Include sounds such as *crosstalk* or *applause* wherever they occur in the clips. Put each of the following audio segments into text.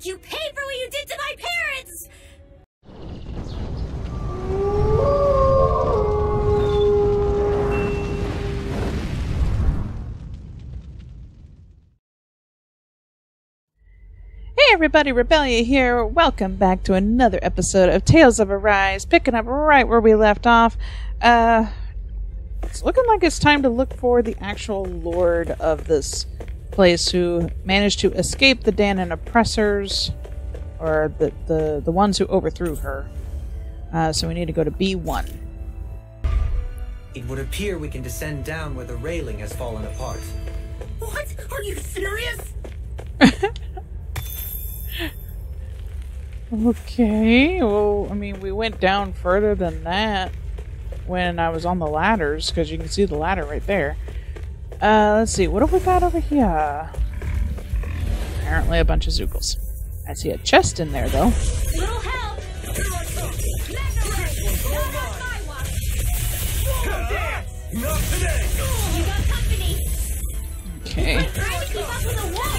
make you pay for what you did to my parents! Hey everybody, Rubellia here. Welcome back to another episode of Tales of Arise, picking up right where we left off. Uh, it's looking like it's time to look for the actual lord of this place who managed to escape the Dahnan oppressors, or the, the, the ones who overthrew her. Uh, so we need to go to B1. It would appear we can descend down where the railing has fallen apart. What? Are you serious? *laughs* Okay, well, I mean, we went down further than that when I was on the ladders, because you can see the ladder right there. Uh, let's see, what have we got over here? Apparently a bunch of Zeugles. I see a chest in there, though. Little help! Not today! You got company! Okay. Trying to keep up with the wall!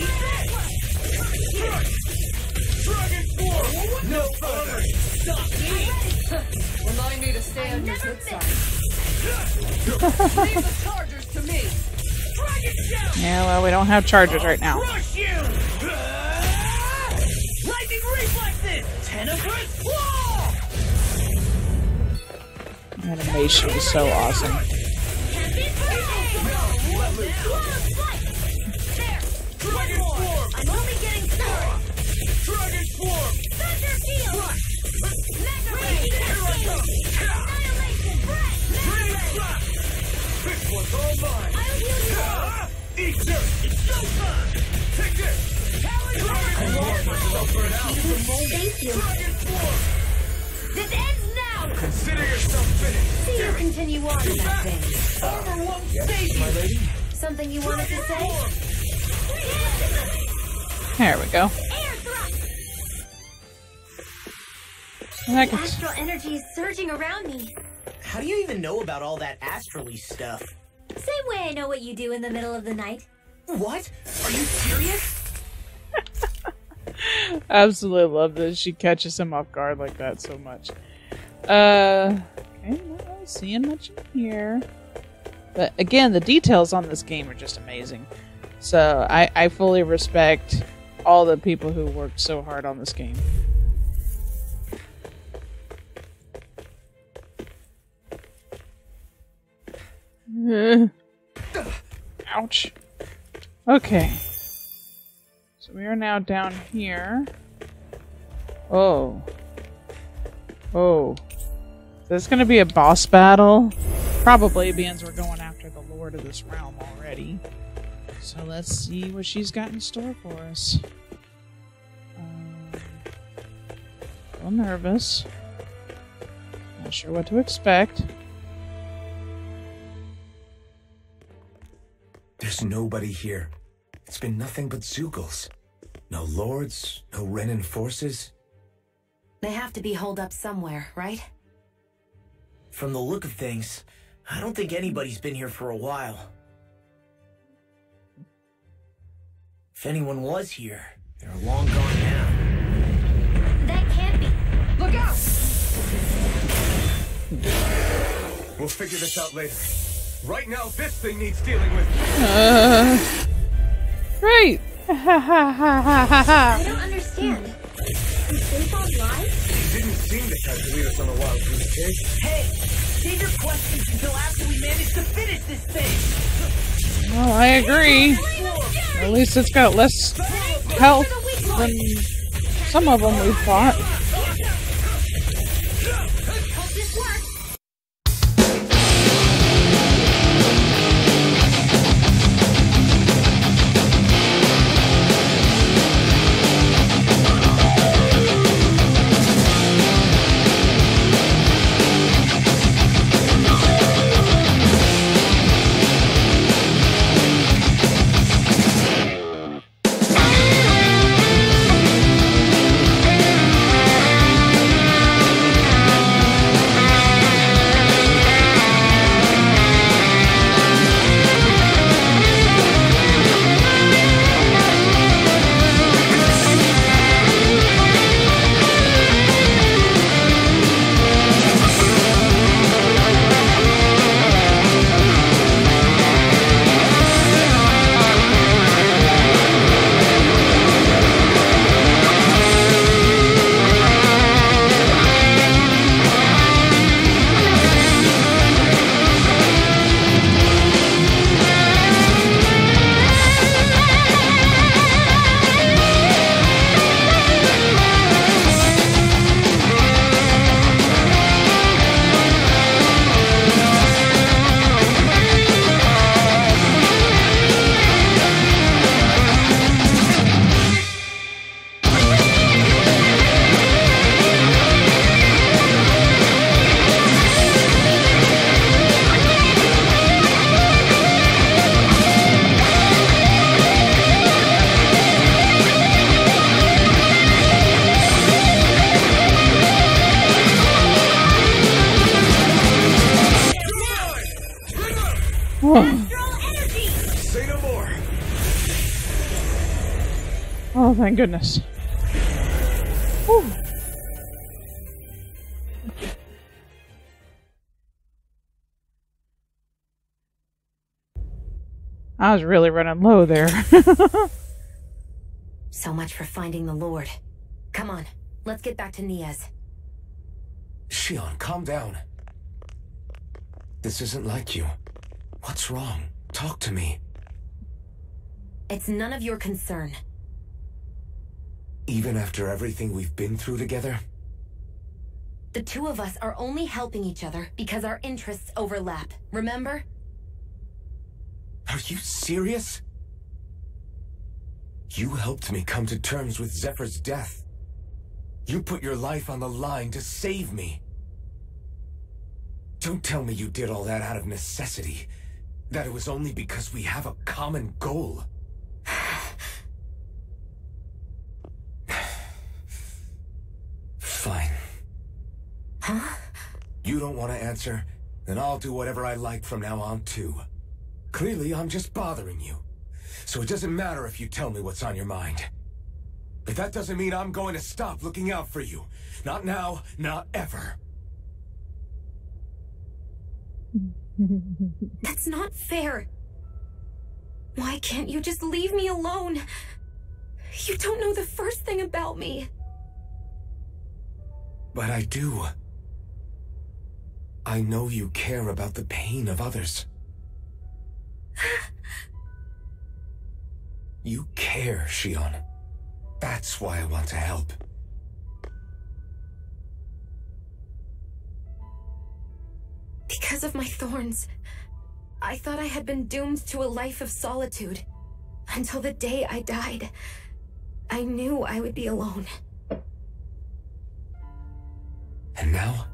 Dragon Force! No further! Remind me to stay on your good side. *laughs* Leave the chargers to me. Dragon Shout! Yeah, well, we don't have charges right now. Crush you! Uh, lightning reflexes! Tenebrous claw! Animation is so awesome. Dragon Form! I'm only getting started! Dragon Form! Thunder Field! Eat dirt! It's showtime! Take this! Dragon Form! Suffer out! Thank you. Dragon Form! This ends now! Consider yourself finished! See you continue on in that vein. Armor won't save you! lady? Something you wanted to say? There we go. Air thrust! The astral energy is surging around me. How do you even know about all that astrally stuff? Same way I know what you do in the middle of the night. What? Are you serious? *laughs* Absolutely love this. She catches him off guard like that so much. Uh, okay, not really seeing much in here. But again, the details on this game are just amazing. So I, I fully respect all the people who worked so hard on this game. *laughs* Ouch. Okay. So we are now down here. Oh. Oh. Is this gonna be a boss battle? Probably, being we're going after the Lord of this realm already. So let's see what she's got in store for us. Um, a little nervous. Not sure what to expect. There's nobody here. It's been nothing but Zeugles. No lords, no Renan forces. They have to be holed up somewhere, right? From the look of things, I don't think anybody's been here for a while. If anyone was here, they're long gone now. That can't be. Look out! We'll figure this out later. Right now, this thing needs dealing with. Uh, great! Ha ha ha ha ha ha! I *laughs* don't understand. Is baseball live? Didn't seem the type to lead us on a wild goose chase. Hey, save your questions until after we manage to finish this thing. Well, I agree. At least it's got less health than some of them we've fought. Oh, thank goodness. Whew. I was really running low there. *laughs* So much for finding the Lord. Come on, let's get back to Niez. Shionne, calm down. This isn't like you. What's wrong? Talk to me. It's none of your concern. Even after everything we've been through together? The two of us are only helping each other because our interests overlap. Remember? Are you serious? You helped me come to terms with Zephyr's death. You put your life on the line to save me. Don't tell me you did all that out of necessity. That it was only because we have a common goal. Huh? You don't want to answer? Then I'll do whatever I like from now on, too. Clearly, I'm just bothering you. So it doesn't matter if you tell me what's on your mind. But that doesn't mean I'm going to stop looking out for you. Not now, not ever. *laughs* That's not fair. Why can't you just leave me alone? You don't know the first thing about me. But I do. I know you care about the pain of others. *sighs* You care, Shionne. That's why I want to help. Because of my thorns, I thought I had been doomed to a life of solitude. Until the day I died, I knew I would be alone. And now?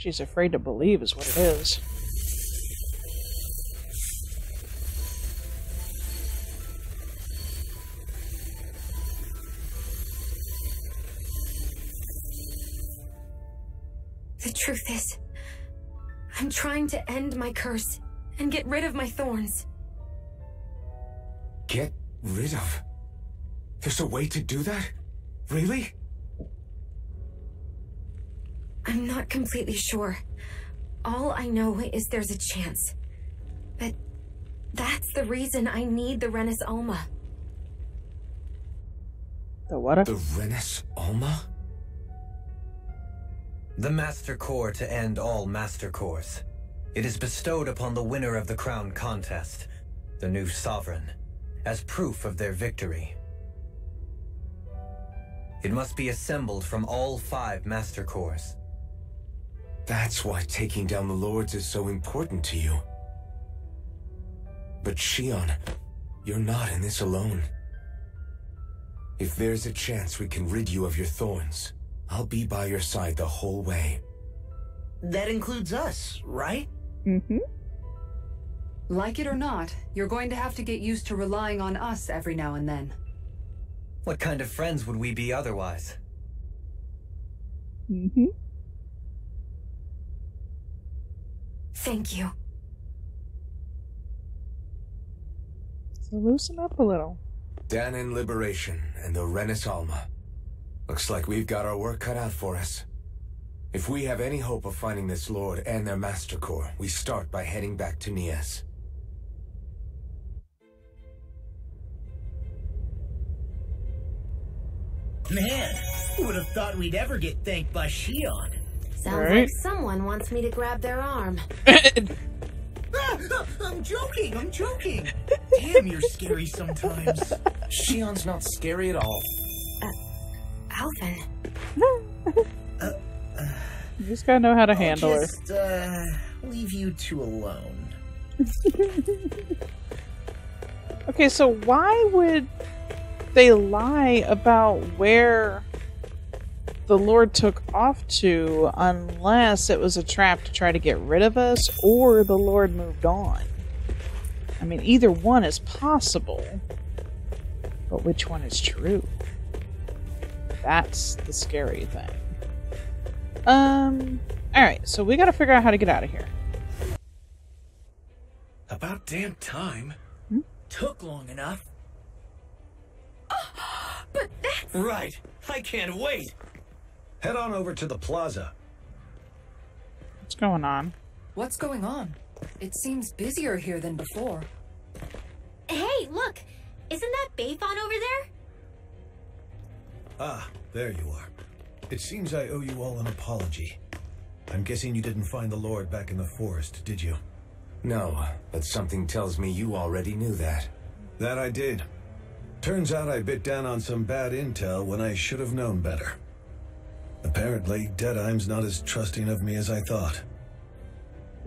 She's afraid to believe, is what it is. The truth is, I'm trying to end my curse and get rid of my thorns. Get rid of? There's a way to do that? Really? Not completely sure. All I know is there's a chance. But that's the reason I need the Reinas Alma. The what? The Reinas Alma? The Master Core to end all Master Cores. It is bestowed upon the winner of the Crown contest, the new Sovereign, as proof of their victory. It must be assembled from all five Master Cores. That's why taking down the Lords is so important to you. But Shionne, you're not in this alone. If there's a chance we can rid you of your thorns, I'll be by your side the whole way. That includes us, right? Mm-hmm. Like it or not, you're going to have to get used to relying on us every now and then. What kind of friends would we be otherwise? Mm-hmm. Thank you. So loosen up a little. Dahnan Liberation and the Reinas Alma. Looks like we've got our work cut out for us. If we have any hope of finding this Lord and their Master Core, we start by heading back to Niez. Man, who would have thought we'd ever get thanked by Shionne? Sounds Right. like someone wants me to grab their arm. *laughs* I'm joking, I'm joking. Damn, you're scary sometimes. Shionne's not scary at all. Uh, Alphen, uh, uh. You just gotta know how to handle her. Just, uh, leave you two alone. *laughs* Okay, so why would they lie about where the Lord took off to unless it was a trap to try to get rid of us or the Lord moved on? I mean, either one is possible, but which one is true? That's the scary thing. Um. Alright, so we gotta figure out how to get out of here. About damn time. Took long enough. *gasps* But that's Right. I can't wait. Head on over to the plaza. What's going on? What's going on? It seems busier here than before. Hey, look! Isn't that Bayfon over there? Ah, there you are. It seems I owe you all an apology. I'm guessing you didn't find the Lord back in the forest, did you? No, but something tells me you already knew that. That I did. Turns out I bit down on some bad intel when I should have known better. Apparently, Deadeye's not as trusting of me as I thought.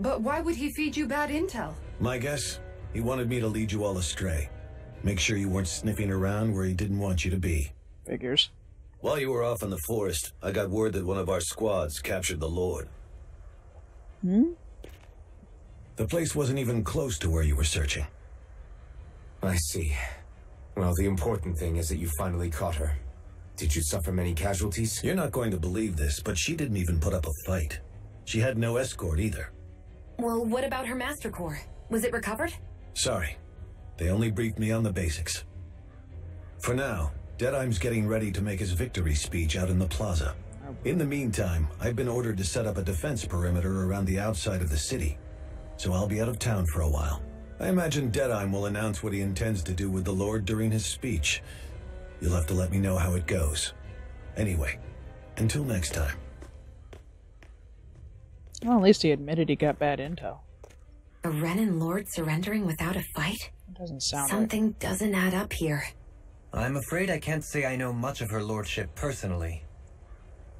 But why would he feed you bad intel? My guess? He wanted me to lead you all astray. Make sure you weren't sniffing around where he didn't want you to be. Figures. While you were off in the forest, I got word that one of our squads captured the Lord. Hmm? The place wasn't even close to where you were searching. I see. Well, the important thing is that you finally caught her. Did you suffer many casualties? You're not going to believe this, but she didn't even put up a fight. She had no escort either. Well, what about her master core? Was it recovered? Sorry. They only briefed me on the basics. For now, Deadeye's getting ready to make his victory speech out in the plaza. In the meantime, I've been ordered to set up a defense perimeter around the outside of the city. So I'll be out of town for a while. I imagine Deadeye will announce what he intends to do with the Lord during his speech. You'll have to let me know how it goes. Anyway, until next time. Well, at least he admitted he got bad intel. A Renan Lord surrendering without a fight? It doesn't sound right. Something doesn't add up here. I'm afraid I can't say I know much of her lordship personally.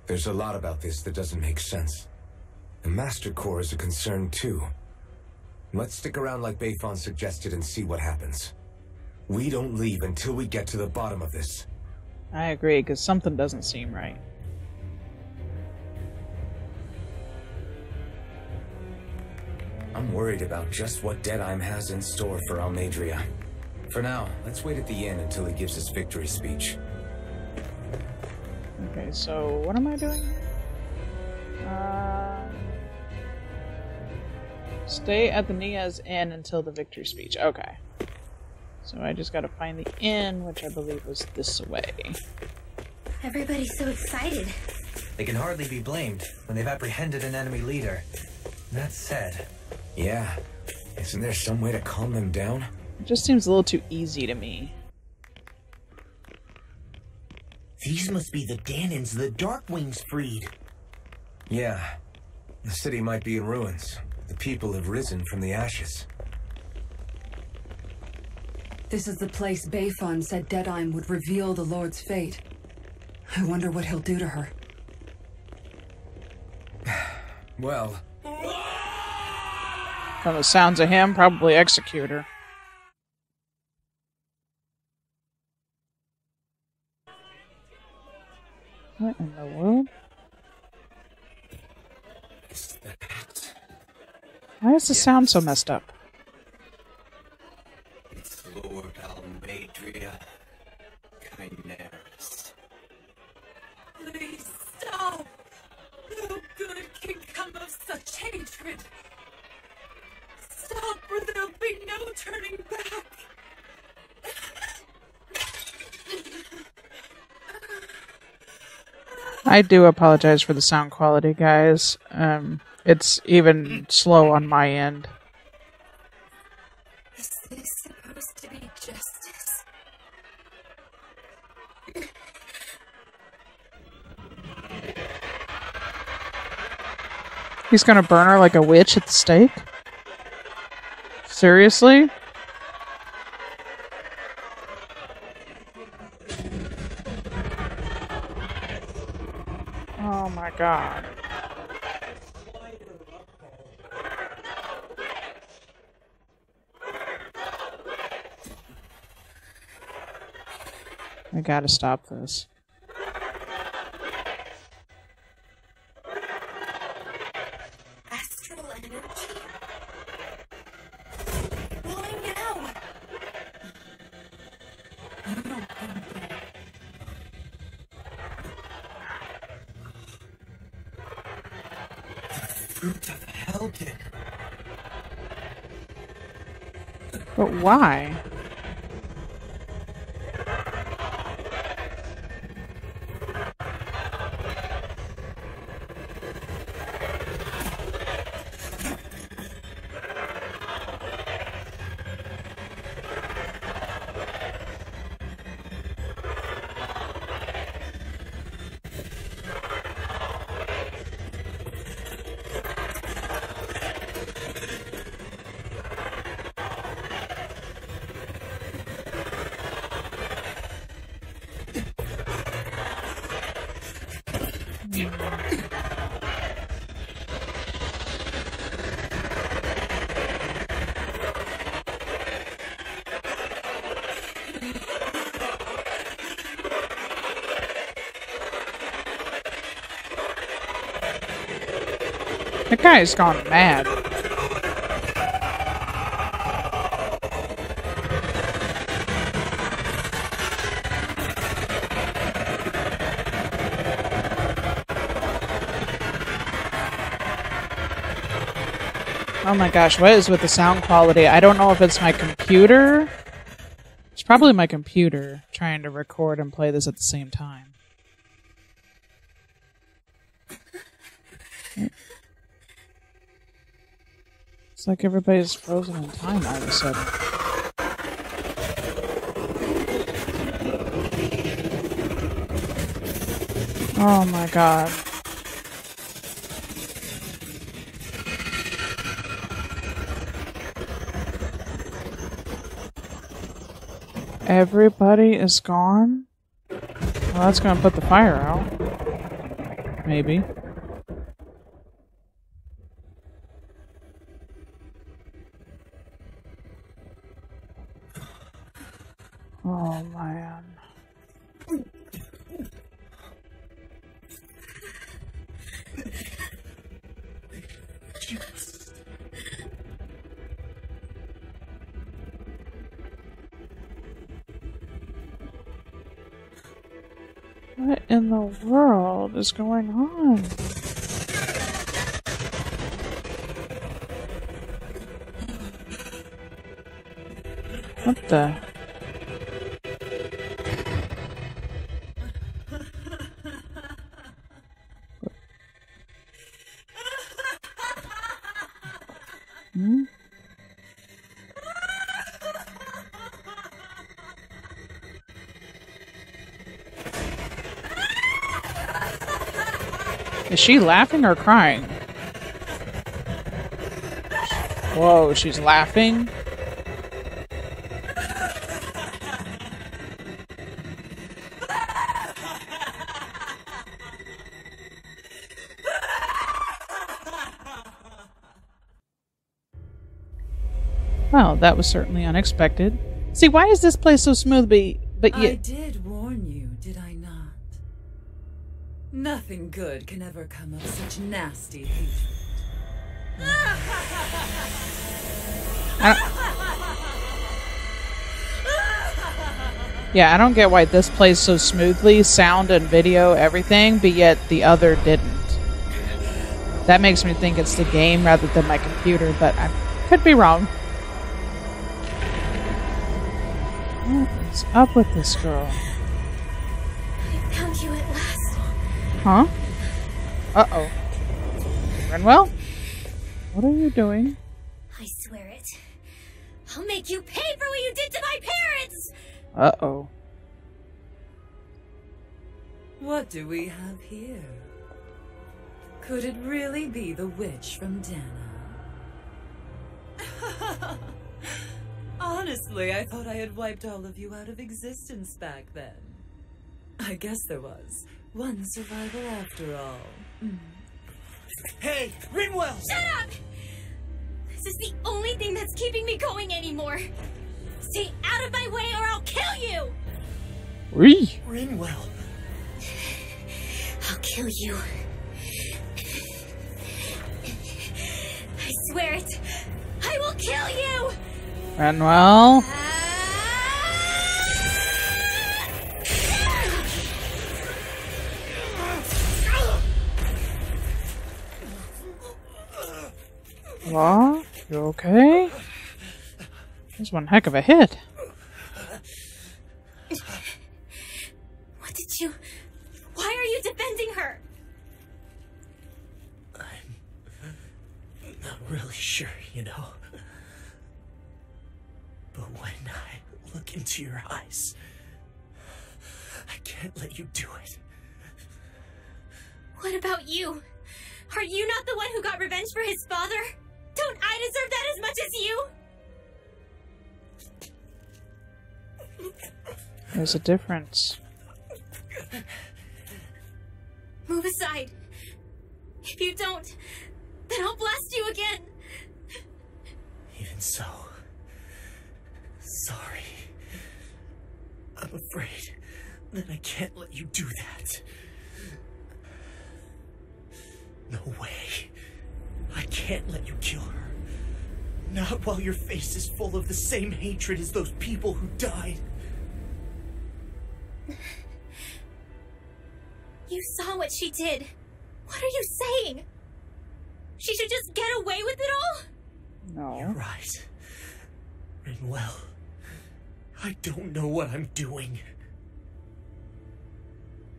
There's a lot about this that doesn't make sense. The Master Core is a concern too. Let's stick around like Bayfon suggested and see what happens. We don't leave until we get to the bottom of this. I agree, because something doesn't seem right. I'm worried about just what Deadeye has in store for Almeidrea. For now, let's wait at the inn until he gives his victory speech. Okay, so what am I doing? Uh, stay at the Niez Inn until the victory speech. Okay. So I just gotta find the inn, which I believe was this way. Everybody's so excited. They can hardly be blamed when they've apprehended an enemy leader. That said, Yeah. Isn't there some way to calm them down? It just seems a little too easy to me. These must be the Dahnans the Darkwings freed. Yeah. The city might be in ruins. The people have risen from the ashes. This is the place Bayfon said Deadeye would reveal the Lord's fate. I wonder what he'll do to her. *sighs* Well, From the sounds of him, probably execute her. What in the world? Why is the sound so messed up? Stop or there'll be no turning back. I do apologize for the sound quality, guys. Um, it's even slow on my end. He's gonna burn her like a witch at the stake? Seriously? Oh my god. I gotta stop this. Fruit of Helgen. But why? That guy's gone mad. Oh my gosh, what is with the sound quality? I don't know if it's my computer. It's probably my computer trying to record and play this at the same time. It's like everybody's frozen in time all of a sudden. Oh my god. Everybody is gone? Well, that's gonna put the fire out. Maybe. Oh man. What in the world is going on? What the? She laughing or crying? Whoa, she's laughing? Well, that was certainly unexpected. See, why is this place so smooth, but, but yet... Nothing good can ever come of such nasty hatred. Yeah, I don't get why this plays so smoothly, sound and video, everything, but yet the other didn't. That makes me think it's the game rather than my computer, but I could be wrong. What is up with this girl? Huh? Uh oh. Rinwell? What are you doing? I swear it. I'll make you pay for what you did to my parents! Uh oh. What do we have here? Could it really be the witch from Dahna? *laughs* Honestly, I thought I had wiped all of you out of existence back then. I guess there was one survivor after all. Mm. Hey, Rinwell! Shut up! This is the only thing that's keeping me going anymore. Stay out of my way or I'll kill you! Wee. Rinwell. I'll kill you. I swear it. I will kill you! Rinwell? Law, you okay? That's one heck of a hit. What did you. Why are you defending her? I'm not really sure, you know. But when I look into your eyes, I can't let you do it. What about you? Are you not the one who got revenge for his father? Don't I deserve that as much as you? There's a difference. Move aside. If you don't, then I'll blast you again. Even so, sorry. I'm afraid that I can't let you do that. No way. I can't let you kill her. Not while your face is full of the same hatred as those people who died. *laughs* You saw what she did. What are you saying? She should just get away with it all? No. You're right. Rinwell. I don't know what I'm doing.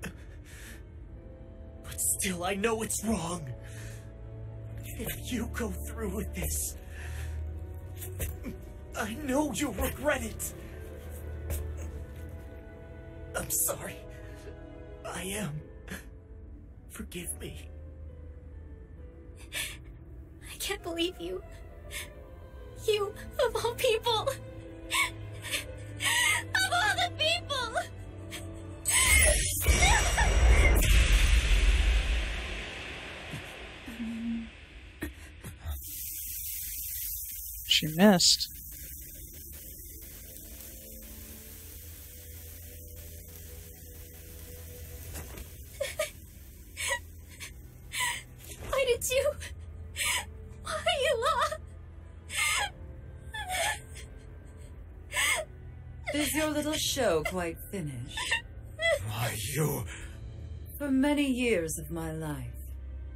But still, I know it's wrong. If you go through with this, I know you'll regret it. I'm sorry. I am. Forgive me. I can't believe you. You, of all people. She missed. *laughs* Why did you? Why, Ela? Is your little show quite finished? Why, you... For many years of my life,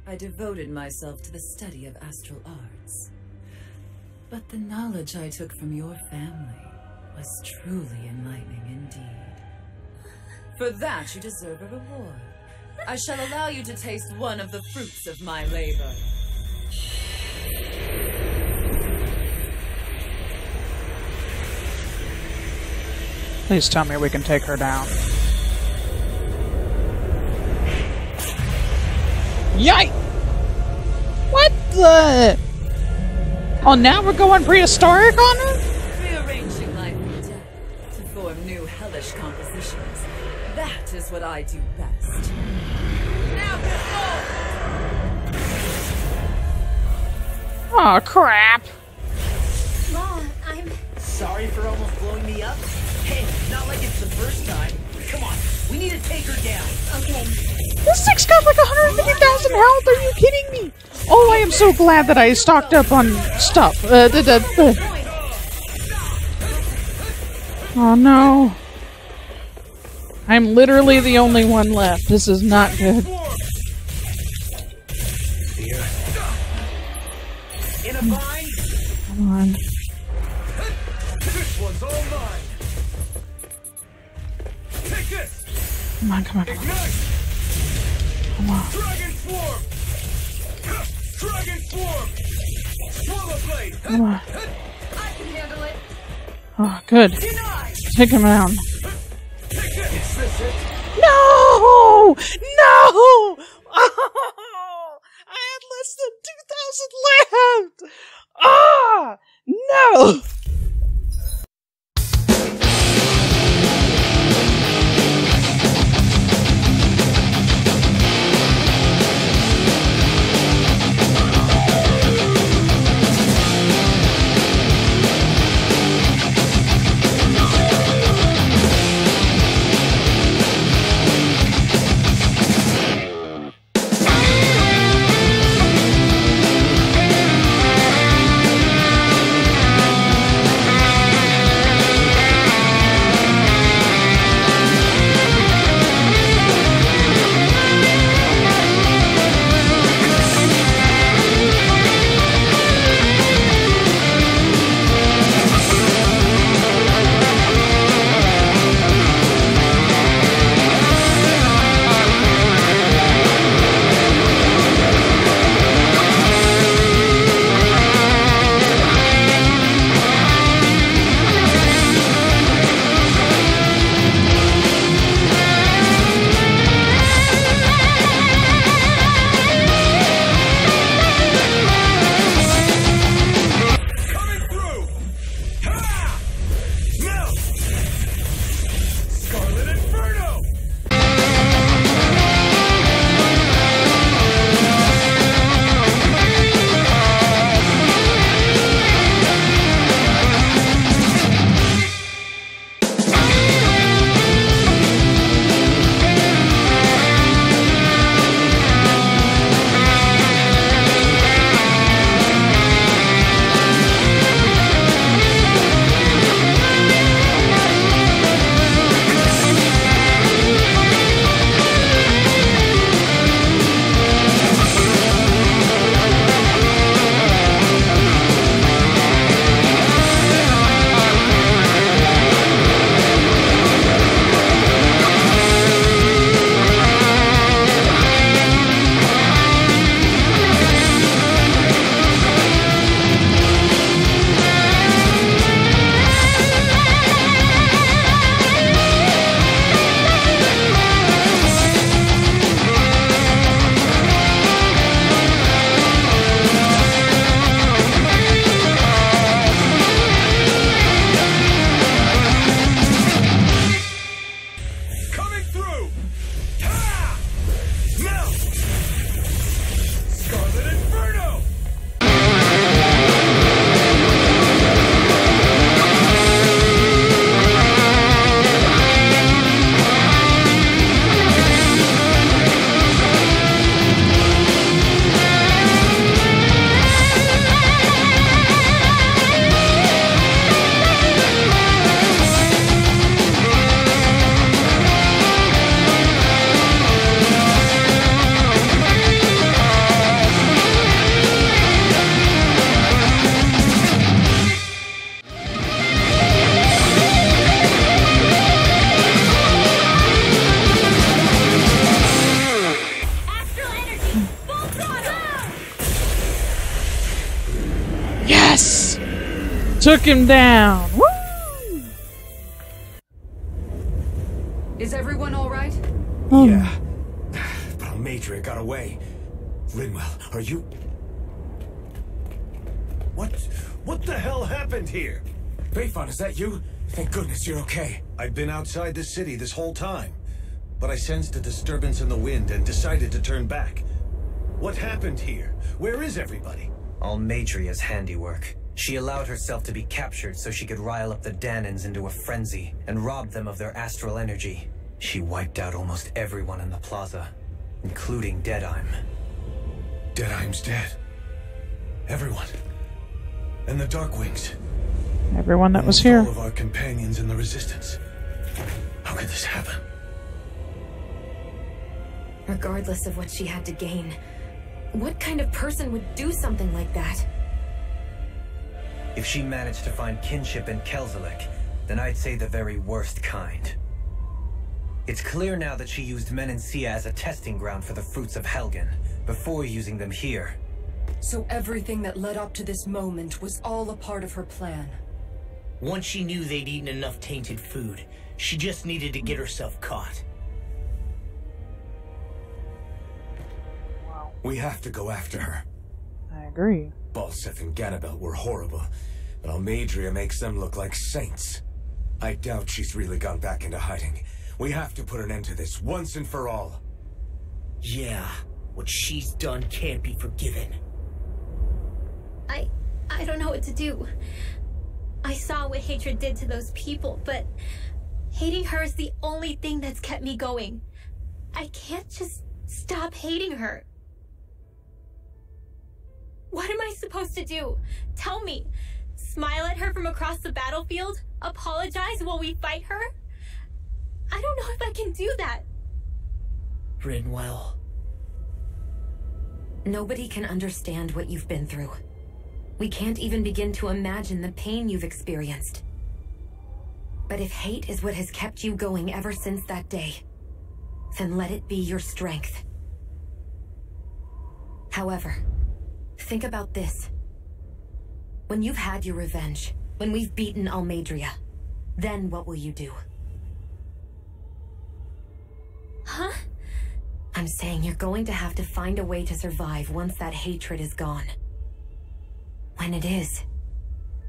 I devoted myself to the study of astral arts. But the knowledge I took from your family was truly enlightening indeed. For that, you deserve a reward. I shall allow you to taste one of the fruits of my labor. Please tell me we can take her down. Yikes! What the? Oh, now we're going prehistoric on her? Rearranging life and death to form new hellish compositions. That is what I do best. Oh, crap. Law, I'm. Sorry for almost blowing me up? Hey, not like it's the first time. Come on, we need to take her down. Okay. This thing's got like 150,000 health. Are you kidding me? Oh, I am so glad that I stocked up on stuff. Uh, da, da, da. Oh no. I'm literally the only one left. This is not good. Come on. Come on, come on, come on. It. Oh, good. Take him down. No! No! *laughs* Oh, I had less than 2,000 left! Ah! No! Took him down. Woo! Is everyone alright? Oh, Yeah. But Almeidrea got away. Rinwell, are you... What? What the hell happened here? Bayfon, is that you? Thank goodness you're okay. I've been outside the city this whole time, but I sensed a disturbance in the wind and decided to turn back. What happened here? Where is everybody? Almeidrea's handiwork. She allowed herself to be captured so she could rile up the Dahnans into a frenzy and rob them of their astral energy. She wiped out almost everyone in the plaza, including Deadeye. Deadeye's dead. Everyone. And the Darkwings. everyone that was here. All of our companions in the Resistance. How could this happen? Regardless of what she had to gain, what kind of person would do something like that? If she managed to find kinship in Kelzelik, then I'd say the very worst kind. It's clear now that she used Menancia as a testing ground for the fruits of Helgen, before using them here. So everything that led up to this moment was all a part of her plan. Once she knew they'd eaten enough tainted food, she just needed to get herself caught. We have to go after her. I agree. Balseph and Ganabelt were horrible, but Almeidrea makes them look like saints. I doubt she's really gone back into hiding. We have to put an end to this once and for all. Yeah, what she's done can't be forgiven. I I don't know what to do. I saw what hatred did to those people, but hating her is the only thing that's kept me going. I can't just stop hating her. What am I supposed to do? Tell me. Smile at her from across the battlefield? Apologize while we fight her? I don't know if I can do that. Rinwell. Nobody can understand what you've been through. We can't even begin to imagine the pain you've experienced. But if hate is what has kept you going ever since that day, then let it be your strength. However, think about this. When you've had your revenge, when we've beaten Almeidrea, then what will you do? Huh? I'm saying you're going to have to find a way to survive once that hatred is gone. When it is,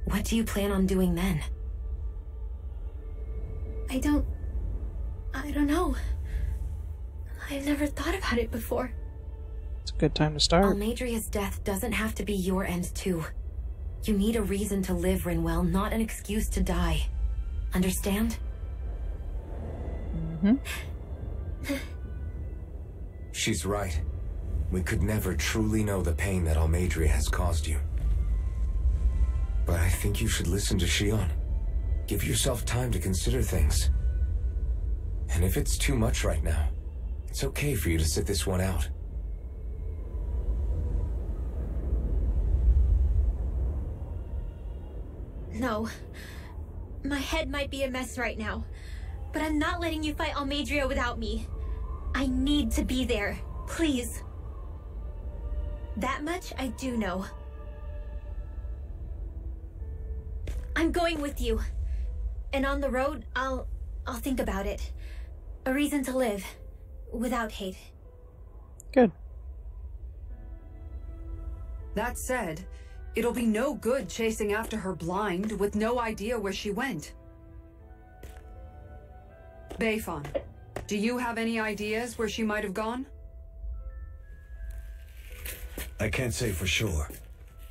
what do you plan on doing then? I don't. I don't know. I've never thought about it before. It's a good time to start. Almeidrea's death doesn't have to be your end too. You need a reason to live, Rinwell, not an excuse to die. Understand? Mm hmm *laughs* She's right. We could never truly know the pain that Almeidrea has caused you. But I think you should listen to Shionne. Give yourself time to consider things. And if it's too much right now, it's okay for you to sit this one out. No. My head might be a mess right now, but I'm not letting you fight Almeidrea without me. I need to be there. Please. That much I do know. I'm going with you. And on the road, I'll I'll think about it. A reason to live without hate. Good. That said, it'll be no good chasing after her blind with no idea where she went. Bayfon, do you have any ideas where she might have gone? I can't say for sure,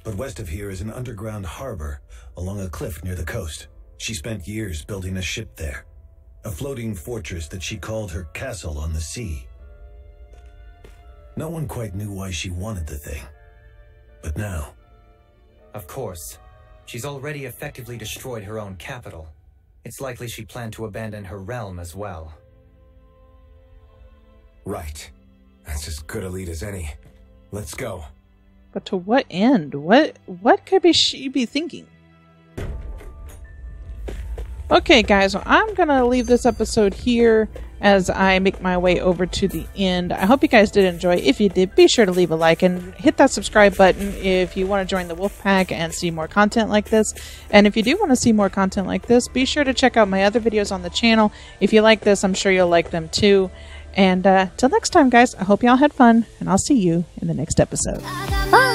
but west of here is an underground harbor along a cliff near the coast. She spent years building a ship there, a floating fortress that she called her castle on the sea. No one quite knew why she wanted the thing, but now, Of course. She's already effectively destroyed her own capital. It's likely she planned to abandon her realm as well. Right. That's as good a lead as any. Let's go. But to what end? What what could be she be thinking? Okay, guys, well, I'm going to leave this episode here as I make my way over to the end. I hope you guys did enjoy. If you did, be sure to leave a like and hit that subscribe button if you want to join the Wolf Pack and see more content like this. And if you do want to see more content like this, be sure to check out my other videos on the channel. If you like this, I'm sure you'll like them too. And uh, till next time, guys, I hope y'all had fun, and I'll see you in the next episode. Bye!